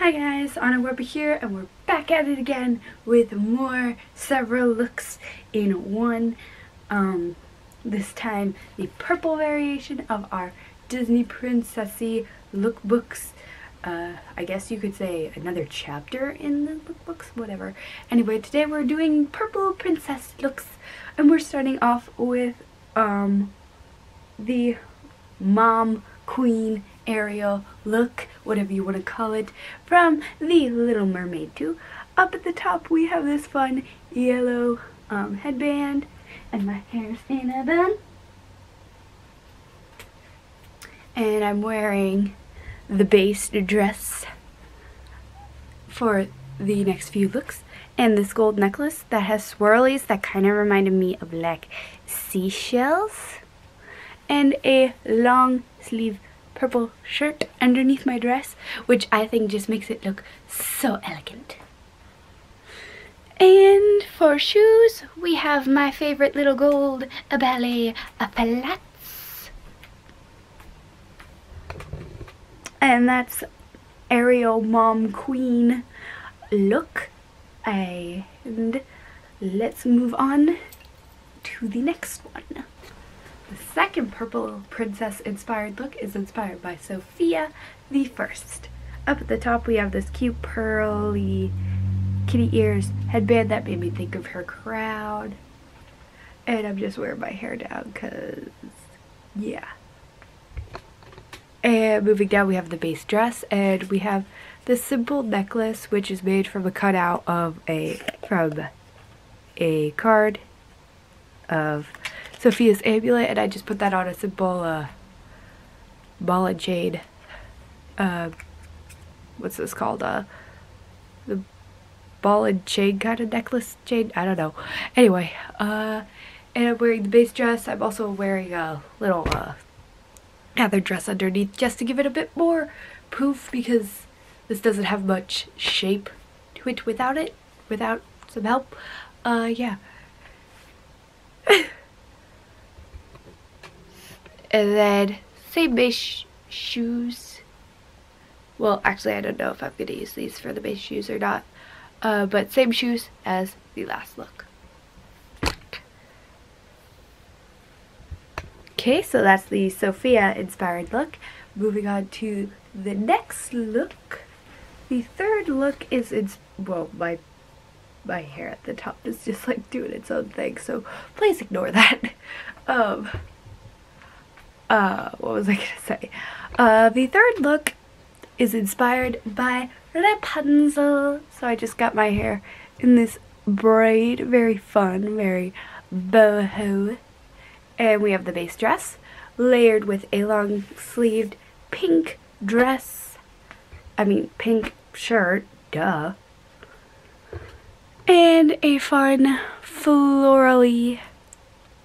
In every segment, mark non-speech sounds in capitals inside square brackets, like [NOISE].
Hi guys, Anna Weber here and we're back at it again with more several looks in one. Um, this time the purple variation of our Disney Princessy lookbooks. Uh, I guess you could say another chapter in the lookbooks, whatever. Anyway, today we're doing purple princess looks and we're starting off with um, the mom queen Ariel look, whatever you want to call it, from The Little Mermaid 2. Up at the top we have this fun yellow um, headband, and my hair's in a bun. And I'm wearing the base dress for the next few looks. And this gold necklace that has swirlies that kind of reminded me of like seashells. And a long sleeve purple shirt underneath my dress, which I think just makes it look so elegant. And for shoes, we have my favorite little gold a ballet a flats. And that's Ariel Mom Queen look. And let's move on to the next one. Second purple princess inspired look is inspired by Sofia the First. Up at the top we have this cute pearly kitty ears headband that made me think of her crowd. And I'm just wearing my hair down because, yeah. And moving down we have the base dress and we have this simple necklace which is made from a cutout of a, from a card of Sofia's amulet and I just put that on a simple uh, ball and chain. Uh, what's this called? Uh, the ball and chain kind of necklace chain? I don't know. Anyway, uh, and I'm wearing the base dress. I'm also wearing a little uh, other dress underneath just to give it a bit more poof because this doesn't have much shape to it without it, without some help. Uh, yeah. And then same base shoes. Well, actually, I don't know if I'm going to use these for the base shoes or not. Uh, but same shoes as the last look. Okay, so that's the Sofia inspired look. Moving on to the next look. The third look is, it's, well, my my hair at the top is just like doing its own thing, so please ignore that. [LAUGHS] Um, uh, what was I gonna say? Uh, the third look is inspired by Rapunzel. So I just got my hair in this braid, very fun, very boho. And we have the base dress, layered with a long sleeved pink dress. I mean, pink shirt, duh. And a fun, florally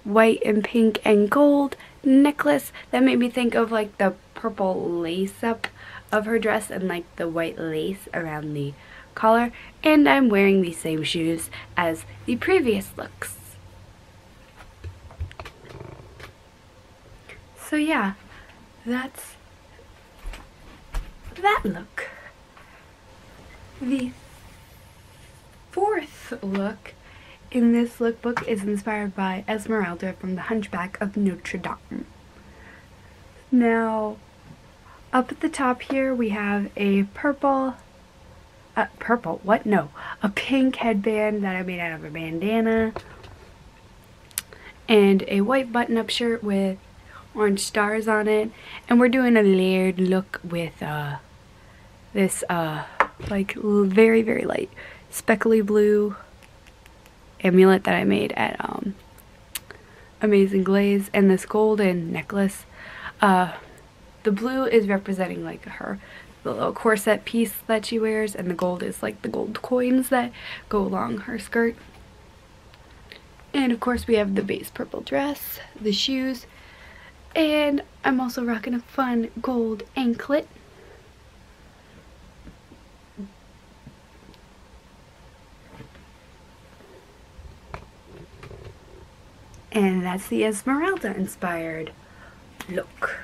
white and pink and gold necklace that made me think of like the purple lace up of her dress and like the white lace around the collar and I'm wearing the same shoes as the previous looks. So yeah, that's that look. The fourth look in this lookbook is inspired by Esmeralda from The Hunchback of Notre Dame. Now, up at the top here we have a purple, uh, purple, what? No, a pink headband that I made out of a bandana and a white button-up shirt with orange stars on it and we're doing a layered look with uh, this uh, like very very light speckly blue amulet that I made at um, Amazing Glaze and this golden necklace. Uh, the blue is representing like her the little corset piece that she wears and the gold is like the gold coins that go along her skirt. And of course we have the base purple dress, the shoes, and I'm also rocking a fun gold anklet and that's the Esmeralda inspired look.